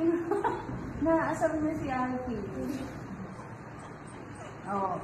Naasar mo si Alpi. Oo. Oh.